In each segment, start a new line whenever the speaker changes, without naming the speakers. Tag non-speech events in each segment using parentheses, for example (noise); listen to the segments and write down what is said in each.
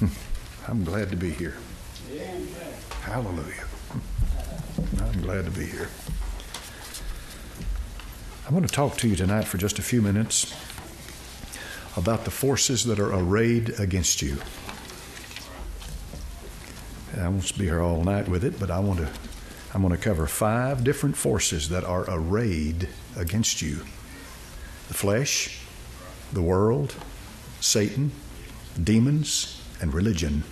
(laughs) I'm glad to be here. Hallelujah. I'm glad to be here. I want to talk to you tonight for just a few minutes about the forces that are arrayed against you. I won't be here all night with it, but I want to I'm going to cover five different forces that are arrayed against you. The flesh, the world, Satan, demons, and religion.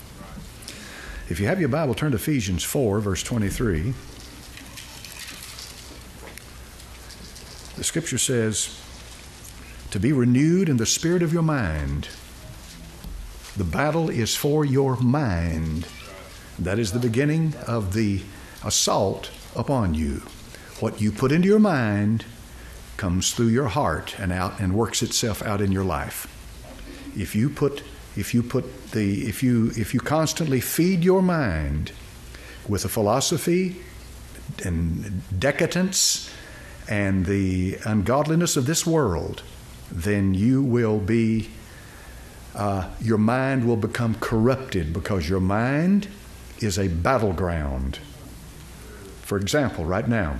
If you have your Bible, turn to Ephesians 4, verse 23. The scripture says, to be renewed in the spirit of your mind. The battle is for your mind. That is the beginning of the assault upon you. What you put into your mind comes through your heart and out and works itself out in your life. If you put if you put the if you if you constantly feed your mind with a philosophy and decadence and the ungodliness of this world, then you will be uh, your mind will become corrupted because your mind is a battleground. For example, right now,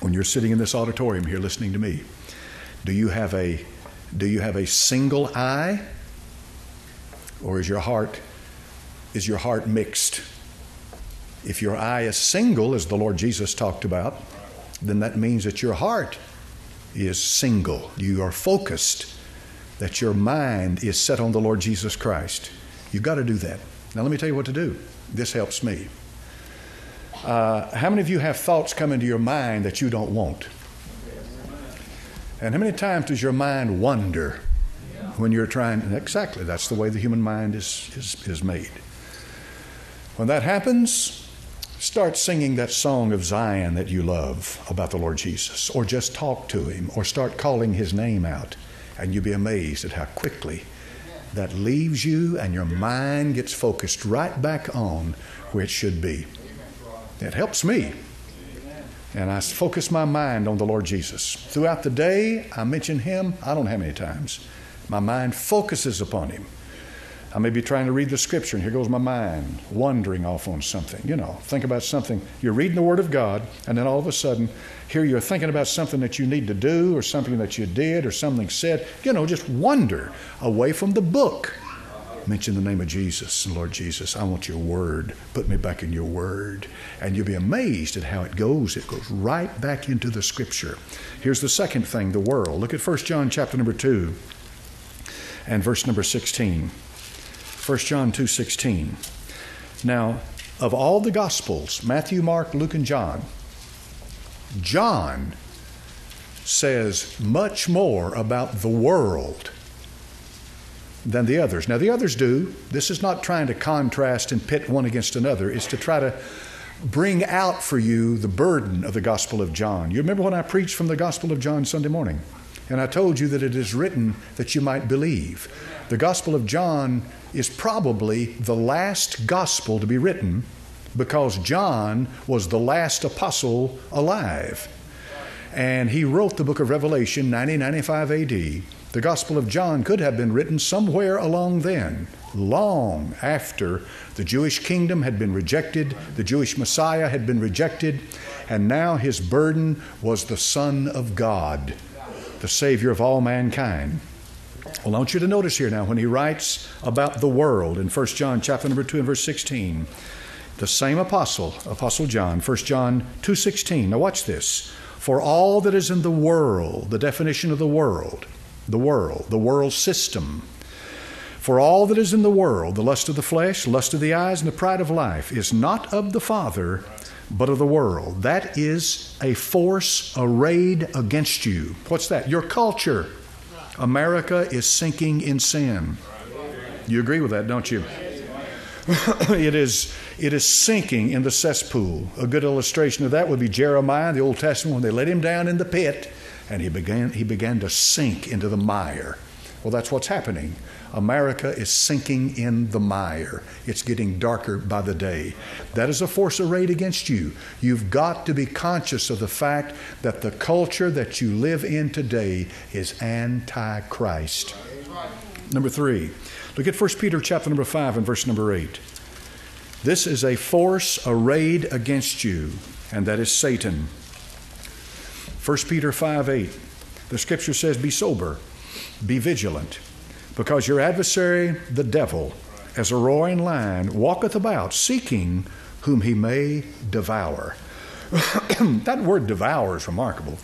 when you're sitting in this auditorium here listening to me, do you have a do you have a single eye or is your heart is your heart mixed? If your eye is single as the Lord Jesus talked about, then that means that your heart is single. You are focused, that your mind is set on the Lord Jesus Christ. You've got to do that. Now, let me tell you what to do. This helps me. Uh, how many of you have thoughts come into your mind that you don't want? And how many times does your mind wander when you're trying? Exactly, that's the way the human mind is, is, is made. When that happens, start singing that song of Zion that you love about the Lord Jesus, or just talk to him, or start calling his name out, and you'll be amazed at how quickly that leaves you and your mind gets focused right back on where it should be. It helps me. And I focus my mind on the Lord Jesus. Throughout the day, I mention Him, I don't know how many times. My mind focuses upon Him. I may be trying to read the scripture, and here goes my mind wandering off on something. You know, think about something. You're reading the Word of God, and then all of a sudden, here you're thinking about something that you need to do, or something that you did, or something said. You know, just wander away from the book mention the name of Jesus. Lord Jesus, I want your word. Put me back in your word. And you'll be amazed at how it goes. It goes right back into the scripture. Here's the second thing, the world. Look at 1 John chapter number 2 and verse number 16. 1 John 2:16. Now, of all the gospels, Matthew, Mark, Luke, and John, John says much more about the world than the others. Now, the others do. This is not trying to contrast and pit one against another, it's to try to bring out for you the burden of the Gospel of John. You remember when I preached from the Gospel of John Sunday morning? And I told you that it is written that you might believe. The Gospel of John is probably the last gospel to be written because John was the last apostle alive. And he wrote the book of Revelation 9095 AD. The Gospel of John could have been written somewhere along then, long after the Jewish kingdom had been rejected, the Jewish Messiah had been rejected, and now his burden was the Son of God, the Savior of all mankind. Well, I want you to notice here now when he writes about the world in 1 John chapter number 2 and verse 16, the same apostle, Apostle John, 1 John 2:16. Now watch this. For all that is in the world, the definition of the world, the world, the world system. For all that is in the world, the lust of the flesh, lust of the eyes, and the pride of life, is not of the Father, but of the world. That is a force arrayed against you. What's that? Your culture. America is sinking in sin. You agree with that, don't you? (laughs) it is it is sinking in the cesspool. A good illustration of that would be Jeremiah in the Old Testament when they let him down in the pit and he began, he began to sink into the mire. Well, that's what's happening. America is sinking in the mire. It's getting darker by the day. That is a force arrayed against you. You've got to be conscious of the fact that the culture that you live in today is anti Christ. Number three, Look at 1 Peter chapter number 5 and verse number 8. This is a force arrayed against you, and that is Satan. 1 Peter 5 8. The scripture says, Be sober, be vigilant, because your adversary, the devil, as a roaring lion, walketh about, seeking whom he may devour. (clears throat) that word devour is remarkable.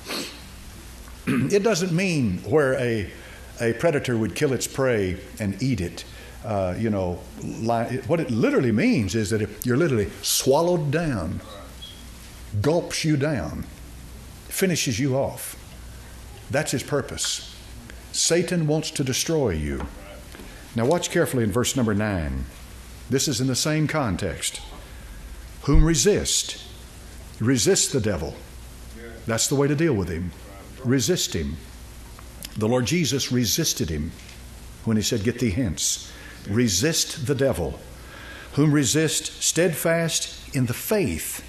(clears throat) it doesn't mean where a, a predator would kill its prey and eat it. Uh, you know, li- what it literally means is that if you're literally swallowed down, gulps you down, finishes you off. That's his purpose. Satan wants to destroy you. Now, watch carefully in verse number nine. This is in the same context. Whom resist? Resist the devil. That's the way to deal with him. Resist him. The Lord Jesus resisted him when he said, Get thee hence. Resist the devil. Whom resist steadfast in the faith.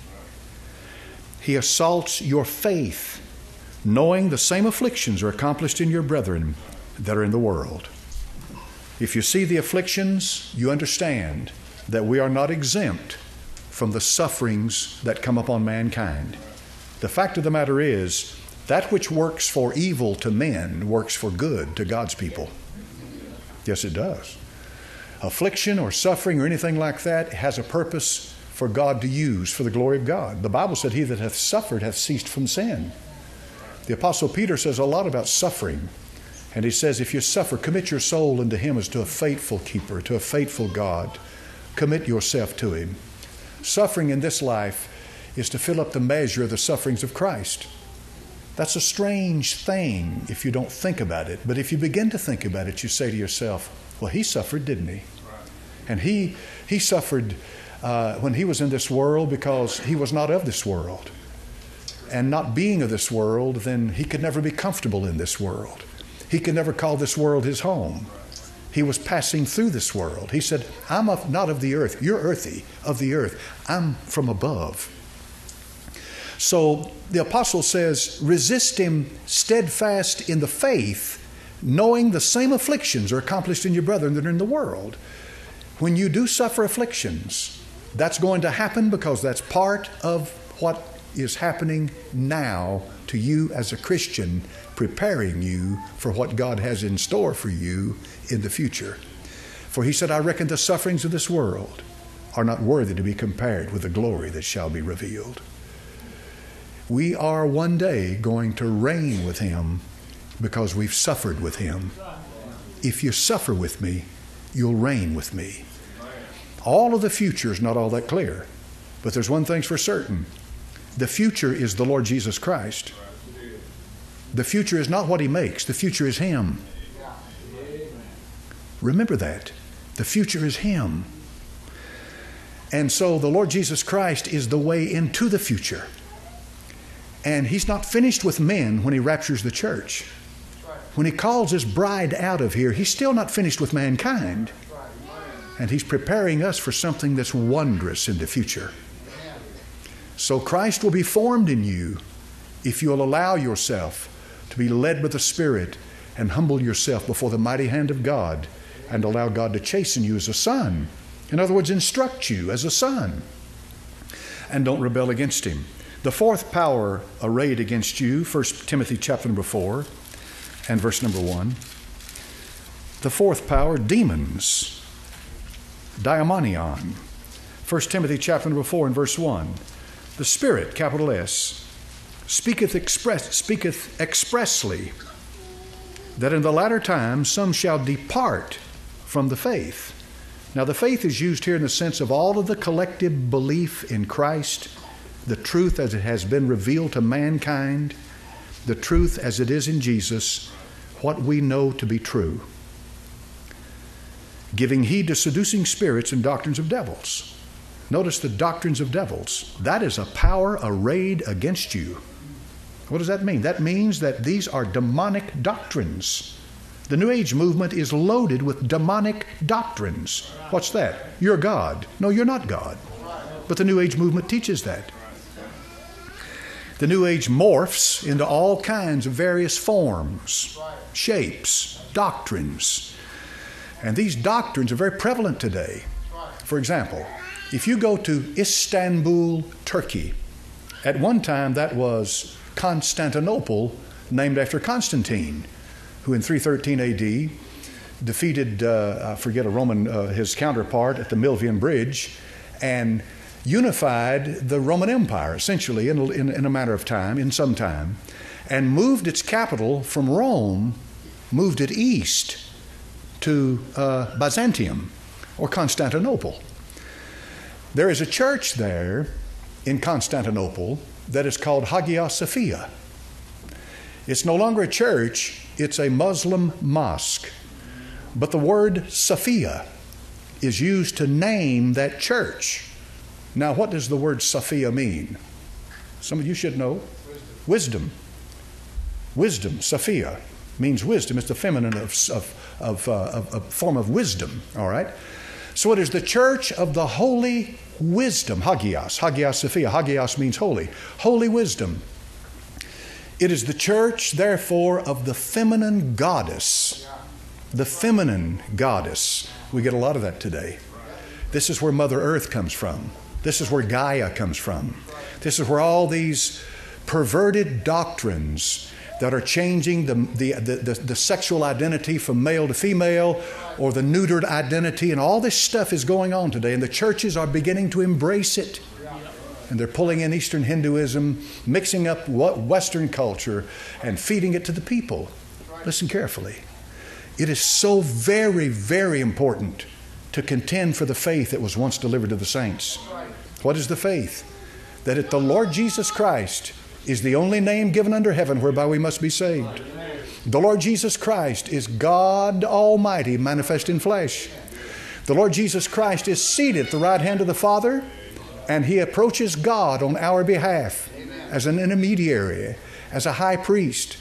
He assaults your faith, knowing the same afflictions are accomplished in your brethren that are in the world. If you see the afflictions, you understand that we are not exempt from the sufferings that come upon mankind. The fact of the matter is, that which works for evil to men works for good to God's people. Yes, it does. Affliction or suffering or anything like that has a purpose for God to use for the glory of God. The Bible said, He that hath suffered hath ceased from sin. The Apostle Peter says a lot about suffering. And he says, if you suffer, commit your soul unto Him as to a faithful keeper, to a faithful God. Commit yourself to Him. Suffering in this life is to fill up the measure of the sufferings of Christ. That's a strange thing if you don't think about it. But if you begin to think about it, you say to yourself, well, he suffered, didn't he? And he, he suffered uh, when he was in this world because he was not of this world. And not being of this world, then he could never be comfortable in this world. He could never call this world his home. He was passing through this world. He said, I'm of, not of the earth. You're earthy, of the earth. I'm from above. So the apostle says, resist him steadfast in the faith, knowing the same afflictions are accomplished in your brethren that are in the world. When you do suffer afflictions, that's going to happen because that's part of what is happening now to you as a Christian, preparing you for what God has in store for you in the future. For he said, I reckon the sufferings of this world are not worthy to be compared with the glory that shall be revealed. We are one day going to reign with him because we've suffered with him. If you suffer with me, you'll reign with me. All of the future is not all that clear, but there's one thing's for certain the future is the Lord Jesus Christ. The future is not what he makes, the future is him. Remember that. The future is him. And so the Lord Jesus Christ is the way into the future. And he's not finished with men when he raptures the church. When he calls his bride out of here, he's still not finished with mankind. And he's preparing us for something that's wondrous in the future. So Christ will be formed in you if you'll allow yourself to be led by the Spirit and humble yourself before the mighty hand of God and allow God to chasten you as a son. In other words, instruct you as a son. And don't rebel against him. The fourth power arrayed against you, 1 Timothy chapter number 4 and verse number 1. The fourth power, demons. Daimonion. 1 Timothy chapter number 4 and verse 1. The Spirit, capital S, speaketh, express, speaketh expressly that in the latter times some shall depart from the faith. Now, the faith is used here in the sense of all of the collective belief in Christ, the truth as it has been revealed to mankind, the truth as it is in Jesus, what we know to be true. Giving heed to seducing spirits and doctrines of devils. Notice the doctrines of devils. That is a power arrayed against you. What does that mean? That means that these are demonic doctrines. The New Age movement is loaded with demonic doctrines. What's that? You're God. No, you're not God. But the New Age movement teaches that. The New Age morphs into all kinds of various forms, shapes, doctrines. And these doctrines are very prevalent today. For example, if you go to Istanbul, Turkey, at one time that was Constantinople, named after Constantine, who in 313 AD defeated, uh, I forget a Roman, uh, his counterpart at the Milvian Bridge, and unified the Roman Empire essentially in a, in, in a matter of time, in some time, and moved its capital from Rome, moved it east to uh, Byzantium or Constantinople. There is a church there in Constantinople that is called Hagia Sophia. It's no longer a church, it's a Muslim mosque. But the word Sophia is used to name that church. Now, what does the word Sophia mean? Some of you should know. Wisdom. Wisdom, Sophia, means wisdom. It's the feminine of, of, of, uh, of, form of wisdom, all right? So it is the church of the holy wisdom, Hagios, Hagios Sophia. Hagios means holy, holy wisdom. It is the church, therefore, of the feminine goddess. The feminine goddess. We get a lot of that today. This is where Mother Earth comes from. This is where Gaia comes from. This is where all these perverted doctrines that are changing the, the, the, the, sexual identity from male to female or the neutered identity, and all this stuff is going on today, and the churches are beginning to embrace it. And they're pulling in Eastern Hinduism, mixing up what Western culture, and feeding it to the people. Listen carefully. It is so very, very important to contend for the faith that was once delivered to the saints. What is the faith? That at the Lord Jesus Christ is the only name given under heaven whereby we must be saved. The Lord Jesus Christ is God Almighty manifest in flesh. The Lord Jesus Christ is seated at the right hand of the Father, and He approaches God on our behalf as an intermediary, as a high priest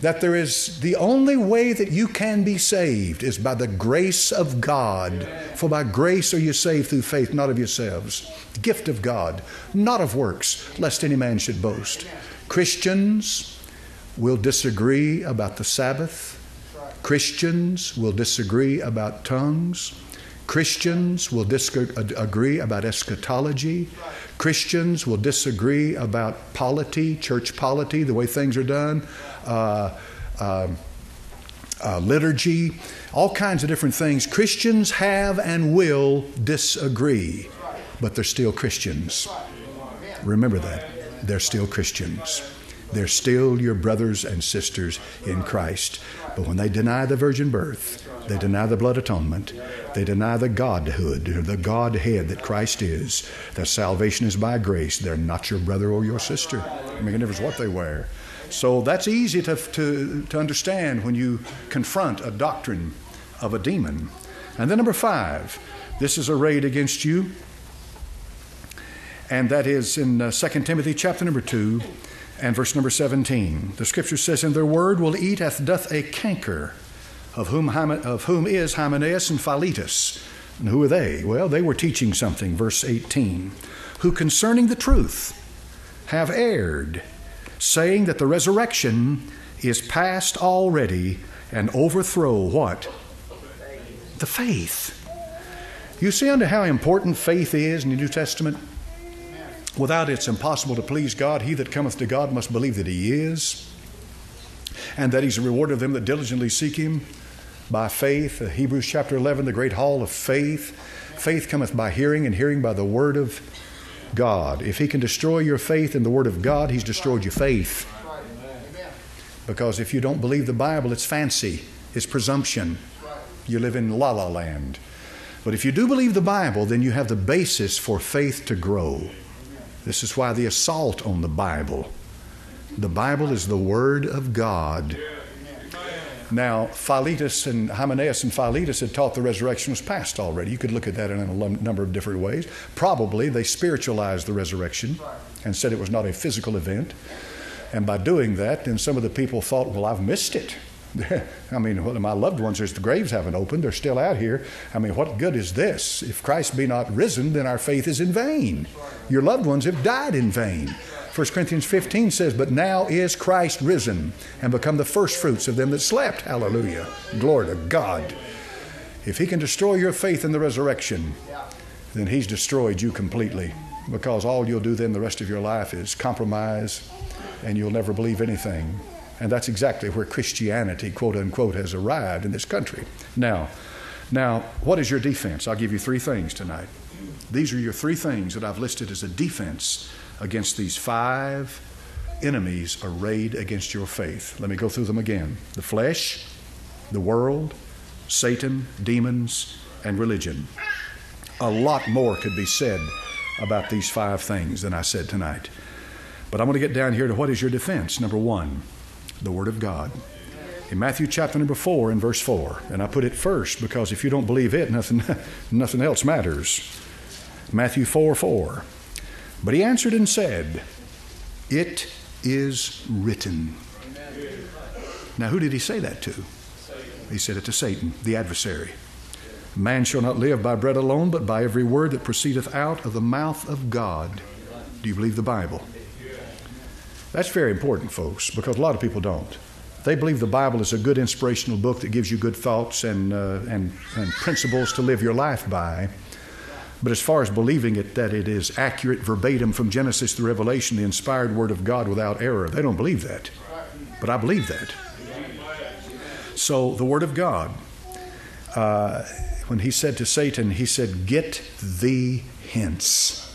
that there is the only way that you can be saved is by the grace of God. For by grace are you saved through faith, not of yourselves. The gift of God, not of works, lest any man should boast. Christians will disagree about the Sabbath. Christians will disagree about tongues. Christians will disagree about eschatology. Christians will disagree about polity, church polity, the way things are done, uh, uh, uh, liturgy, all kinds of different things. Christians have and will disagree, but they're still Christians. Remember that. They're still Christians. They're still your brothers and sisters in Christ. But when they deny the virgin birth, they deny the blood atonement, they deny the Godhood, or the Godhead that Christ is, that salvation is by grace, they're not your brother or your sister. It makes a difference what they wear. So that's easy to, to, to understand when you confront a doctrine of a demon. And then, number five, this is arrayed against you. And that is in uh, 2 Timothy chapter number 2 and verse number 17. The scripture says, And their word will eat as doth a canker, of whom, of whom is Hymenaeus and Philetus. And who are they? Well, they were teaching something, verse 18, who concerning the truth have erred, saying that the resurrection is past already and overthrow what? The faith. You see under how important faith is in the New Testament? Without it, it's impossible to please God. He that cometh to God must believe that He is, and that He's a rewarder of them that diligently seek Him by faith. Uh, Hebrews chapter 11, the great hall of faith. Faith cometh by hearing, and hearing by the word of God. If He can destroy your faith in the word of God, He's destroyed your faith. Because if you don't believe the Bible, it's fancy, it's presumption. You live in la la land. But if you do believe the Bible, then you have the basis for faith to grow. This is why the assault on the Bible. The Bible is the Word of God. Now, Philetus and Hymenaeus and Philetus had taught the resurrection was past already. You could look at that in a number of different ways. Probably they spiritualized the resurrection and said it was not a physical event. And by doing that, then some of the people thought, well, I've missed it. (laughs) I mean, well, my loved ones, the graves haven't opened. They're still out here. I mean, what good is this? If Christ be not risen, then our faith is in vain. Your loved ones have died in vain. 1 Corinthians 15 says, But now is Christ risen and become the firstfruits of them that slept. Hallelujah. Glory to God. If he can destroy your faith in the resurrection, then he's destroyed you completely because all you'll do then the rest of your life is compromise and you'll never believe anything. And that's exactly where Christianity, quote unquote, has arrived in this country. Now, now, what is your defense? I'll give you three things tonight. These are your three things that I've listed as a defense against these five enemies arrayed against your faith. Let me go through them again the flesh, the world, Satan, demons, and religion. A lot more could be said about these five things than I said tonight. But I'm going to get down here to what is your defense. Number one, the Word of God. In Matthew chapter number four and verse four, and I put it first because if you don't believe it, (laughs) nothing, nothing else matters. Matthew 4 4. But he answered and said, It is written. Now, who did he say that to? He said it to Satan, the adversary. Man shall not live by bread alone, but by every word that proceedeth out of the mouth of God. Do you believe the Bible? That's very important, folks, because a lot of people don't. They believe the Bible is a good inspirational book that gives you good thoughts and, uh, and, and principles to live your life by. But as far as believing it, that it is accurate verbatim from Genesis to Revelation, the inspired Word of God without error, they don't believe that. But I believe that. So, the Word of God, uh, when he said to Satan, he said, Get thee hence.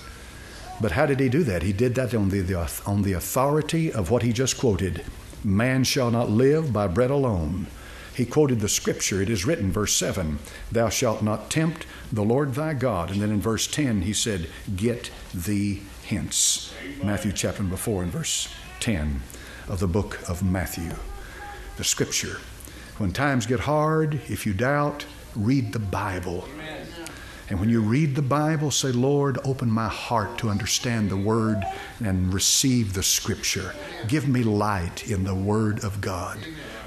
But how did he do that? He did that on the, the, on the authority of what he just quoted Man shall not live by bread alone. He quoted the scripture. It is written, verse 7, Thou shalt not tempt the Lord thy God. And then in verse 10, he said, Get thee hence. Matthew chapter 4 and verse 10 of the book of Matthew. The scripture. When times get hard, if you doubt, read the Bible. And when you read the Bible, say, Lord, open my heart to understand the Word and receive the Scripture. Give me light in the Word of God.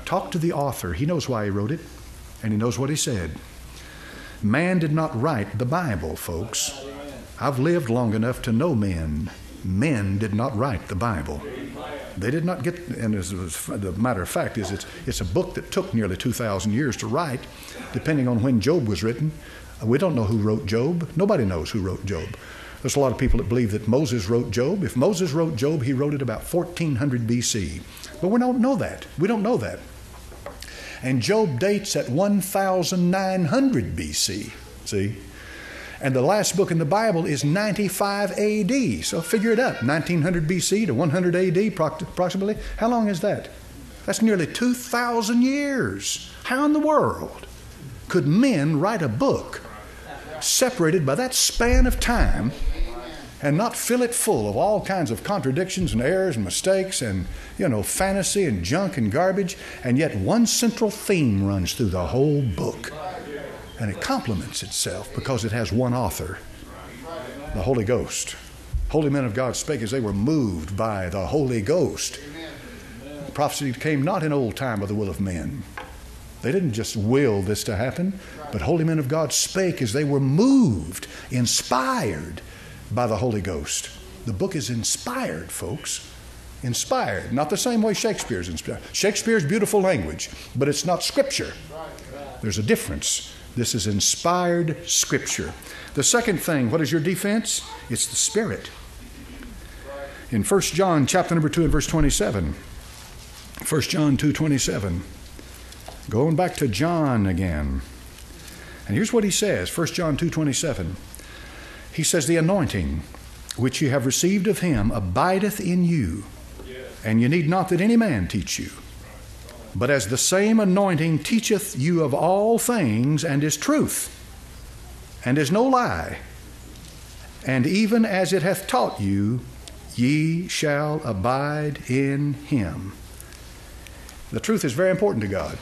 Talk to the author. He knows why he wrote it, and he knows what he said. Man did not write the Bible, folks. I've lived long enough to know men. Men did not write the Bible. They did not get, and as the matter of fact is, it's, it's a book that took nearly 2,000 years to write, depending on when Job was written. We don't know who wrote Job. Nobody knows who wrote Job. There's a lot of people that believe that Moses wrote Job. If Moses wrote Job, he wrote it about 1400 BC. But we don't know that. We don't know that. And Job dates at 1900 BC. See? And the last book in the Bible is 95 AD. So figure it up 1900 BC to 100 AD approximately. How long is that? That's nearly 2,000 years. How in the world could men write a book separated by that span of time and not fill it full of all kinds of contradictions and errors and mistakes and you know fantasy and junk and garbage and yet one central theme runs through the whole book. And it complements itself because it has one author the holy ghost. Holy men of god spake as they were moved by the holy ghost. Prophecy came not in old time by the will of men they didn't just will this to happen, but holy men of God spake as they were moved, inspired by the Holy Ghost. The book is inspired, folks. Inspired. Not the same way Shakespeare's inspired. Shakespeare's beautiful language, but it's not scripture. There's a difference. This is inspired scripture. The second thing, what is your defense? It's the Spirit. In 1 John chapter number 2 and verse 27. 1 John 2 27. Going back to John again. And here's what he says, 1 John 2:27. He says the anointing which you have received of him abideth in you, and you need not that any man teach you. But as the same anointing teacheth you of all things and is truth, and is no lie, and even as it hath taught you, ye shall abide in him. The truth is very important to God.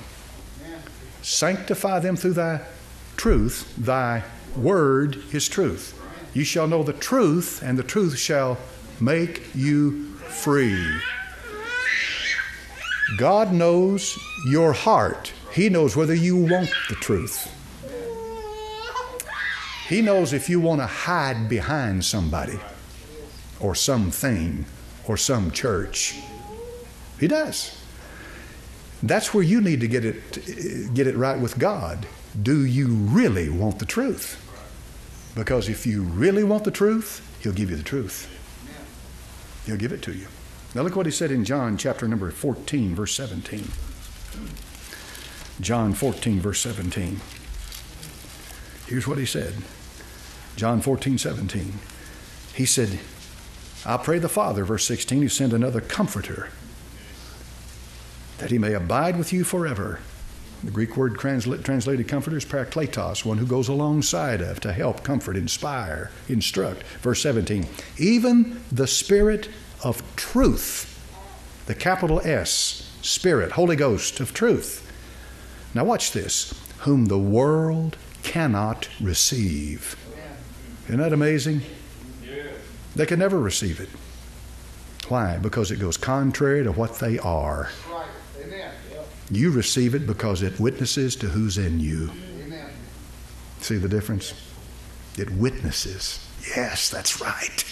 Sanctify them through thy truth. Thy word is truth. You shall know the truth, and the truth shall make you free. God knows your heart. He knows whether you want the truth. He knows if you want to hide behind somebody or something or some church. He does. That's where you need to get it, get it right with God. do you really want the truth? Because if you really want the truth, He'll give you the truth. He'll give it to you. Now look what He said in John chapter number 14, verse 17. John 14, verse 17. Here's what He said John 14, 17. He said, I pray the Father, verse 16, who send another comforter, that he may abide with you forever. The Greek word transla- translated comforter is parakletos, one who goes alongside of to help, comfort, inspire, instruct. Verse 17, even the Spirit of truth, the capital S, Spirit, Holy Ghost of truth. Now watch this, whom the world cannot receive. Isn't that amazing? They can never receive it. Why? Because it goes contrary to what they are. You receive it because it witnesses to who's in you.
Amen.
See the difference? It witnesses. Yes, that's right.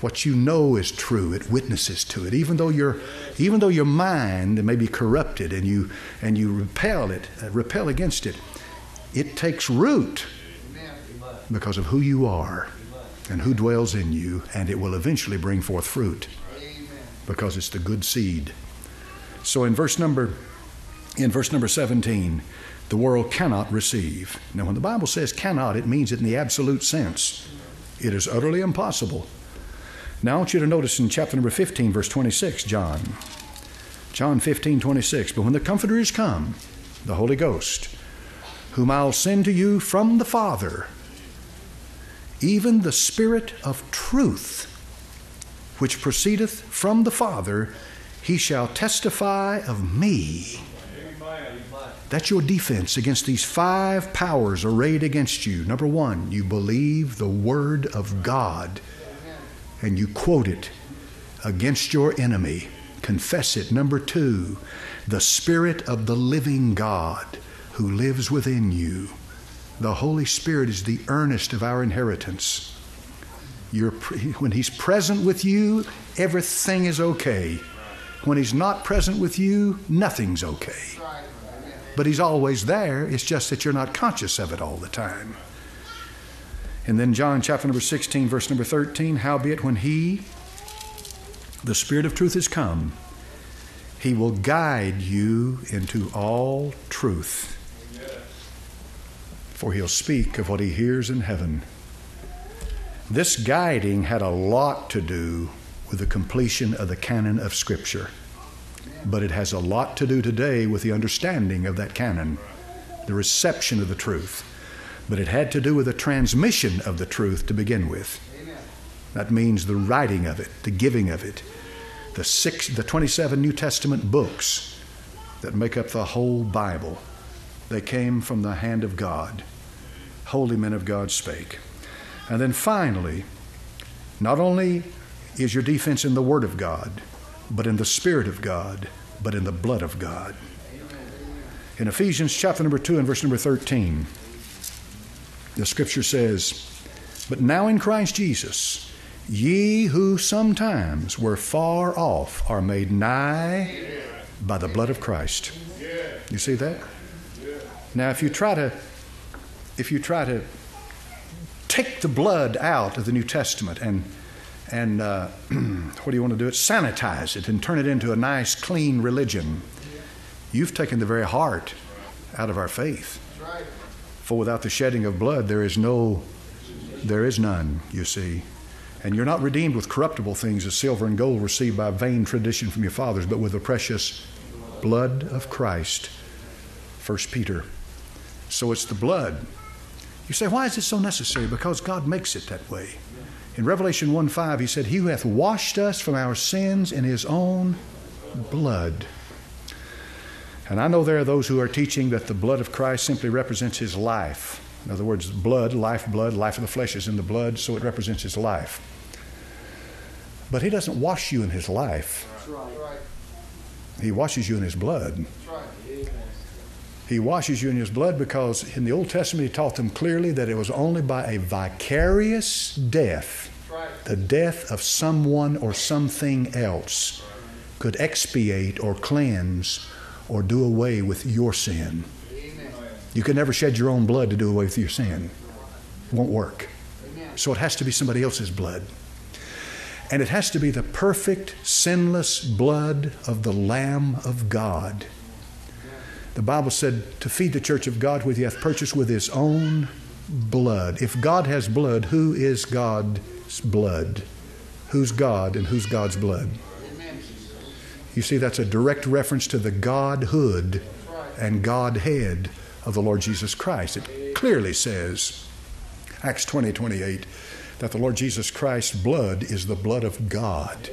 What you know is true. It witnesses to it. Even though your, even though your mind may be corrupted and you and you repel it, uh, repel against it, it takes root because of who you are and who dwells in you, and it will eventually bring forth fruit because it's the good seed. So in verse number in verse number 17, the world cannot receive. Now when the Bible says cannot, it means it in the absolute sense. It is utterly impossible. Now I want you to notice in chapter number 15, verse 26, John. John 15, 26. But when the Comforter is come, the Holy Ghost, whom I'll send to you from the Father, even the Spirit of truth, which proceedeth from the Father, he shall testify of me. That's your defense against these five powers arrayed against you. Number one, you believe the Word of God and you quote it against your enemy. Confess it. Number two, the Spirit of the living God who lives within you. The Holy Spirit is the earnest of our inheritance. You're, when He's present with you, everything is okay. When He's not present with you, nothing's okay. But He's always there, it's just that you're not conscious of it all the time. And then John chapter number 16, verse number 13 Howbeit, when He, the Spirit of truth, is come, He will guide you into all truth. For He'll speak of what He hears in heaven. This guiding had a lot to do with the completion of the canon of Scripture. But it has a lot to do today with the understanding of that canon, the reception of the truth. But it had to do with the transmission of the truth to begin with. That means the writing of it, the giving of it. The six, the 27 New Testament books that make up the whole Bible, they came from the hand of God. Holy men of God spake. And then finally, not only is your defense in the Word of God, but in the Spirit of God, but in the blood of God. In Ephesians chapter number 2 and verse number 13, the scripture says, But now in Christ Jesus, ye who sometimes were far off are made nigh by the blood of Christ. You see that? Now if you try to if you try to take the blood out of the New Testament and and uh, (clears throat) what do you want to do? It sanitize it and turn it into a nice, clean religion. You've taken the very heart out of our faith. For without the shedding of blood, there is no, there is none. You see, and you're not redeemed with corruptible things as silver and gold received by vain tradition from your fathers, but with the precious blood of Christ. First Peter. So it's the blood. You say, why is it so necessary? Because God makes it that way. In Revelation 1 5, he said, He who hath washed us from our sins in his own blood. And I know there are those who are teaching that the blood of Christ simply represents his life. In other words, blood, life, blood, life of the flesh is in the blood, so it represents his life. But he doesn't wash you in his life,
That's right.
He washes you in his blood.
That's right.
He washes you in his blood because in the Old Testament he taught them clearly that it was only by a vicarious death,
right.
the death of someone or something else, could expiate or cleanse or do away with your sin. You can never shed your own blood to do away with your sin. It won't work. So it has to be somebody else's blood. And it has to be the perfect, sinless blood of the Lamb of God. The Bible said to feed the church of God with he hath purchased with his own blood. If God has blood, who is God's blood? Who's God and who's God's blood? You see, that's a direct reference to the Godhood and Godhead of the Lord Jesus Christ. It clearly says, Acts 20 28, that the Lord Jesus Christ's blood is the blood of God.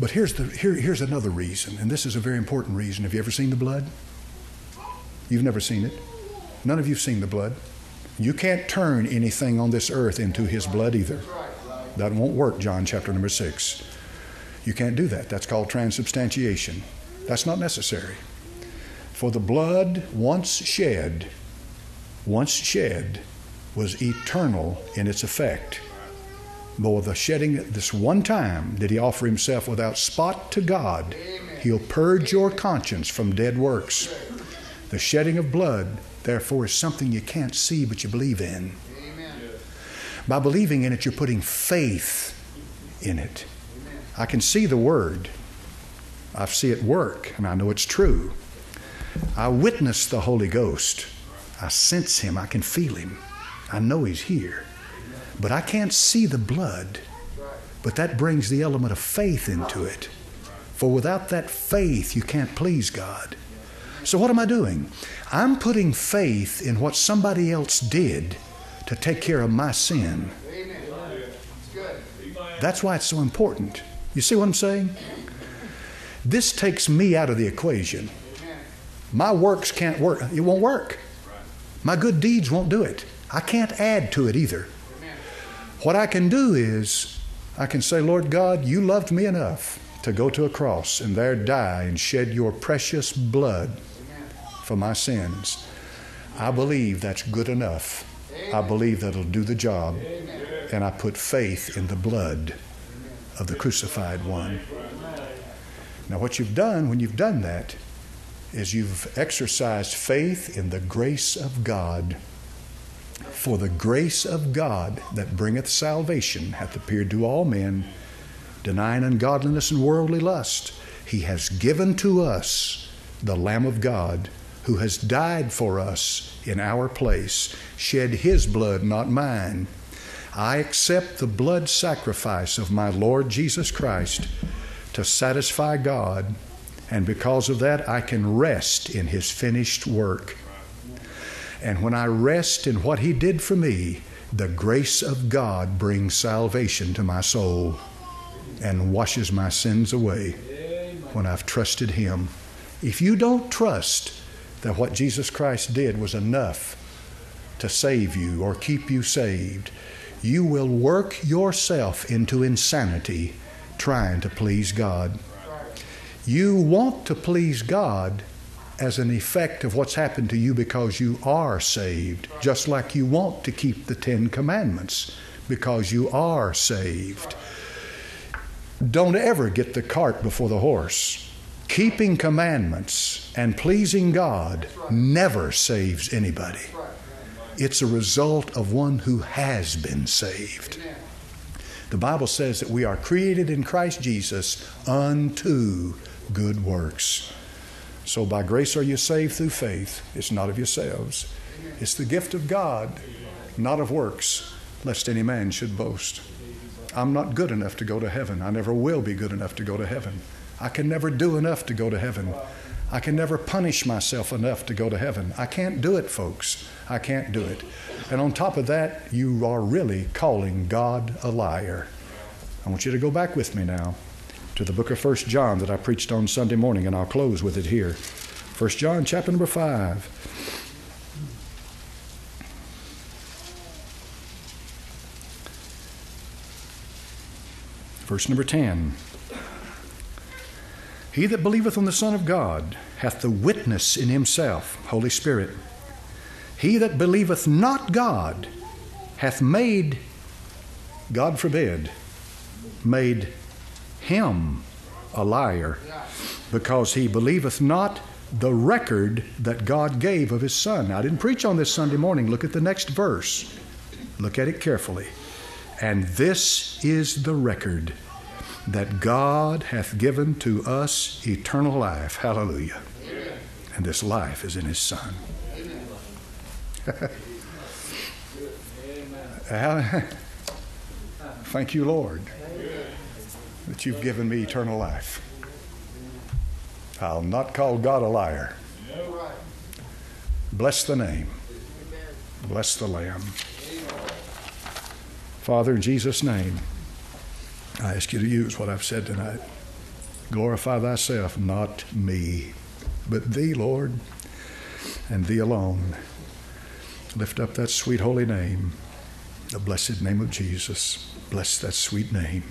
But here's, the, here, here's another reason, and this is a very important reason. Have you ever seen the blood? You've never seen it. None of you've seen the blood. You can't turn anything on this earth into his blood either. That won't work, John chapter number 6. You can't do that. That's called transubstantiation. That's not necessary. For the blood once shed, once shed, was eternal in its effect. But with the shedding this one time did he offer himself without spot to God. He'll purge your conscience from dead works. The shedding of blood, therefore, is something you can't see but you believe in. By believing in it, you're putting faith in it. I can see the word. I see it work, and I know it's true. I witness the Holy Ghost. I sense him. I can feel him. I know he's here. But I can't see the blood. But that brings the element of faith into it. For without that faith, you can't please God. So, what am I doing? I'm putting faith in what somebody else did to take care of my sin. That's why it's so important. You see what I'm saying? This takes me out of the equation. My works can't work. It won't work. My good deeds won't do it. I can't add to it either. What I can do is, I can say, Lord God, you loved me enough to go to a cross and there die and shed your precious blood for my sins. I believe that's good enough. I believe that'll do the job. And I put faith in the blood of the crucified one. Now, what you've done when you've done that is you've exercised faith in the grace of God. For the grace of God that bringeth salvation hath appeared to all men, denying ungodliness and worldly lust. He has given to us the Lamb of God who has died for us in our place, shed his blood, not mine. I accept the blood sacrifice of my Lord Jesus Christ to satisfy God, and because of that, I can rest in his finished work. And when I rest in what He did for me, the grace of God brings salvation to my soul and washes my sins away when I've trusted Him. If you don't trust that what Jesus Christ did was enough to save you or keep you saved, you will work yourself into insanity trying to please God. You want to please God as an effect of what's happened to you because you are saved, just like you want to keep the Ten Commandments because you are saved. Don't ever get the cart before the horse. Keeping commandments and pleasing God never saves anybody. It's a result of one who has been saved. The Bible says that we are created in Christ Jesus unto good works. So by grace are you saved through faith. It's not of yourselves, it's the gift of God, not of works, lest any man should boast. I'm not good enough to go to heaven. I never will be good enough to go to heaven. I can never do enough to go to heaven. I can never punish myself enough to go to heaven. I can't do it, folks. I can't do it. And on top of that, you are really calling God a liar. I want you to go back with me now to the book of First John that I preached on Sunday morning, and I'll close with it here. First John, chapter number 5. Verse number 10. He that believeth on the Son of God hath the witness in himself, Holy Spirit. He that believeth not God hath made, God forbid, made him a liar, because he believeth not the record that God gave of His Son. Now, I didn't preach on this Sunday morning. Look at the next verse. Look at it carefully. And this is the record that God hath given to us eternal life. Hallelujah. And this life is in His Son. Amen. (laughs) Thank you, Lord, that you've given me eternal life. I'll not call God a liar. Bless the name. Bless the Lamb. Father, in Jesus' name, I ask you to use what I've said tonight. Glorify thyself, not me, but thee, Lord, and thee alone. Lift up that sweet holy name, the blessed name of Jesus. Bless that sweet name.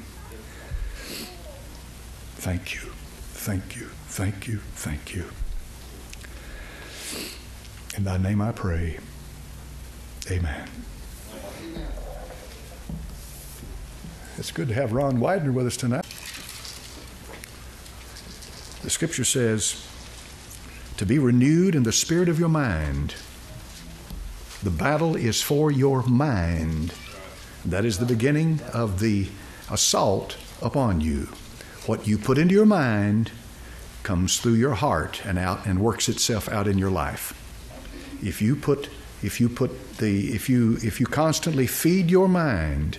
Thank you, thank you, thank you, thank you. In thy name I pray. Amen. It's good to have Ron Widener with us tonight. The scripture says, to be renewed in the spirit of your mind. The battle is for your mind. That is the beginning of the assault upon you. What you put into your mind comes through your heart and out and works itself out in your life. If you put if you put the if you if you constantly feed your mind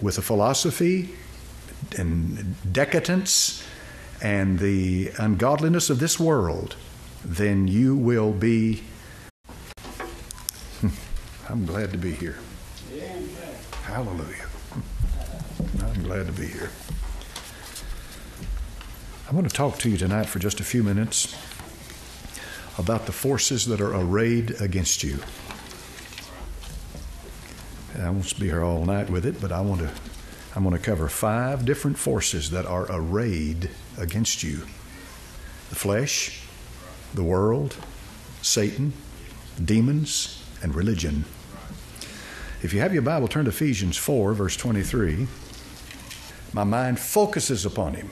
with a philosophy and decadence and the ungodliness of this world, then you will be. (laughs) I'm glad to be here. Hallelujah. (laughs) I'm glad to be here. I want to talk to you tonight for just a few minutes about the forces that are arrayed against you. I won't be here all night with it, but I want to I'm going to cover five different forces that are arrayed against you. The flesh, the world, Satan, demons, and religion. If you have your Bible, turn to Ephesians 4, verse 23. My mind focuses upon him.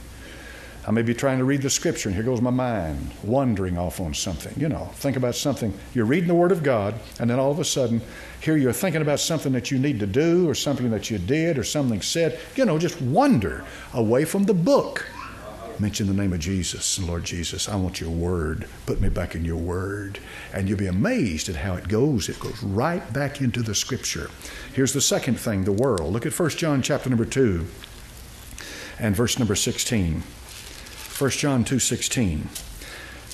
I may be trying to read the scripture, and here goes my mind wandering off on something. You know, think about something. You're reading the Word of God, and then all of a sudden, here you're thinking about something that you need to do, or something that you did, or something said. You know, just wander away from the book. Mention the name of Jesus, Lord Jesus, I want your Word. Put me back in your Word. And you'll be amazed at how it goes. It goes right back into the scripture. Here's the second thing the world. Look at 1 John chapter number 2 and verse number 16. 1 John 2:16.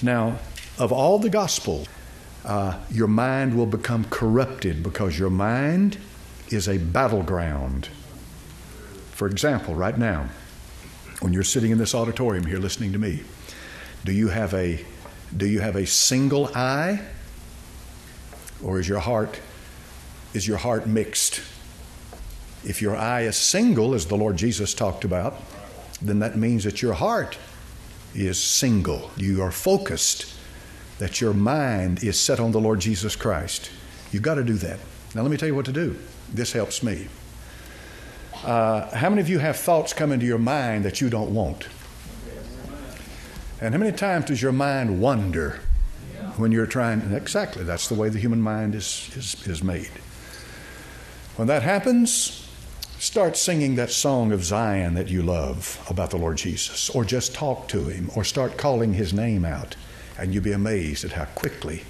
Now, of all the gospel, uh, your mind will become corrupted because your mind is a battleground. For example, right now, when you're sitting in this auditorium here listening to me, do you have a do you have a single eye, or is your heart is your heart mixed? If your eye is single, as the Lord Jesus talked about, then that means that your heart is single. You are focused, that your mind is set on the Lord Jesus Christ. You've got to do that. Now, let me tell you what to do. This helps me. Uh, how many of you have thoughts come into your mind that you don't want? And how many times does your mind wander when you're trying? Exactly, that's the way the human mind is, is, is made. When that happens, Start singing that song of Zion that you love about the Lord Jesus, or just talk to him, or start calling his name out, and you'll be amazed at how quickly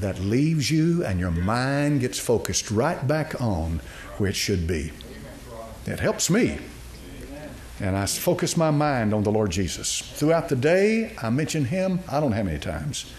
that leaves you and your mind gets focused right back on where it should be. It helps me. And I focus my mind on the Lord Jesus. Throughout the day, I mention him, I don't know how many times.